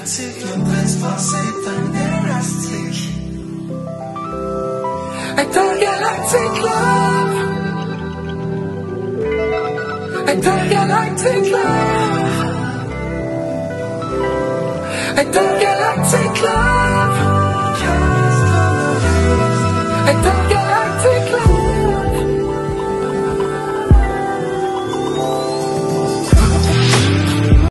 I took your place for safe and elastic. I don't get galactic love. I don't get galactic love. I don't galactic love. I don't.